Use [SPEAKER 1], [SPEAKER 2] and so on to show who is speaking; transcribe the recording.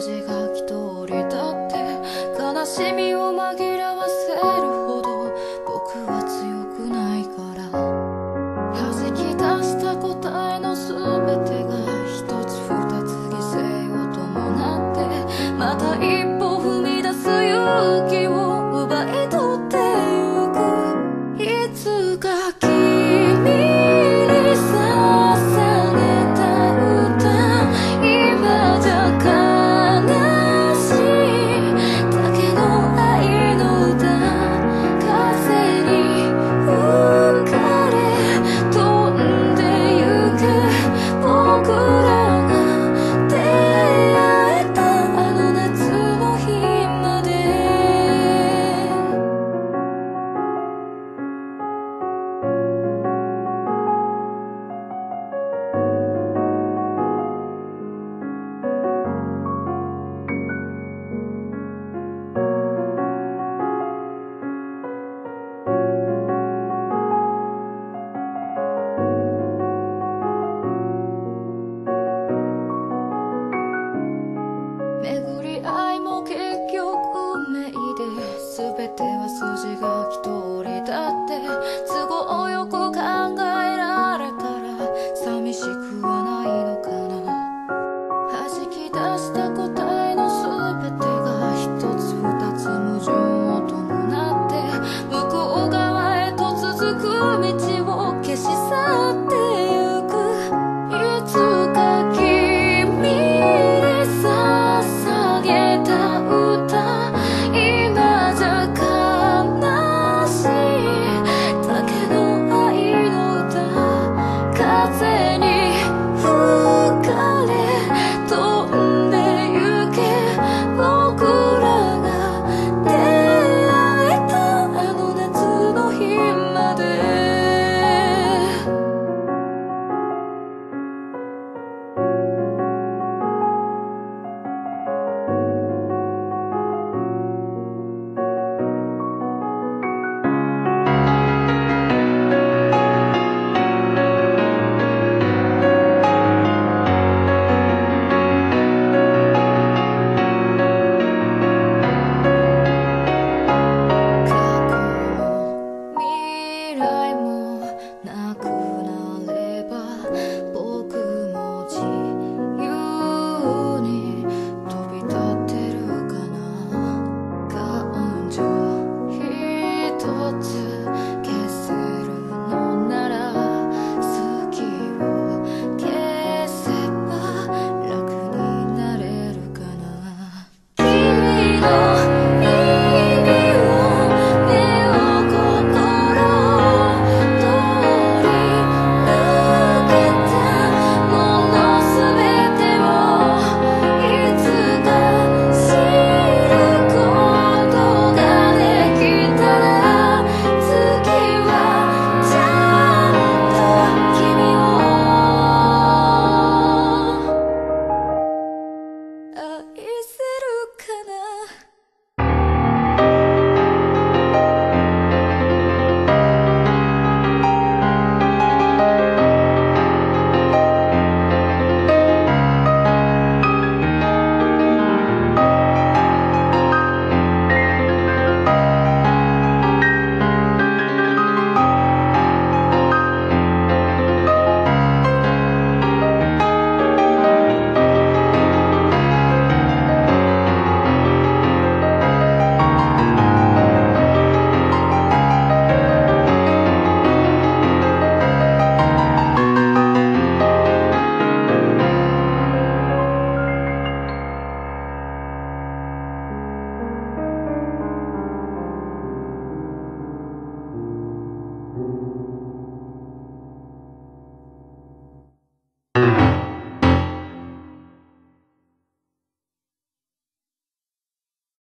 [SPEAKER 1] 筋書き通りだって悲しみを紛らわせるほど僕は強くないから。弾き出した答えの全てが一つ二つ犠牲を伴ってまた一歩的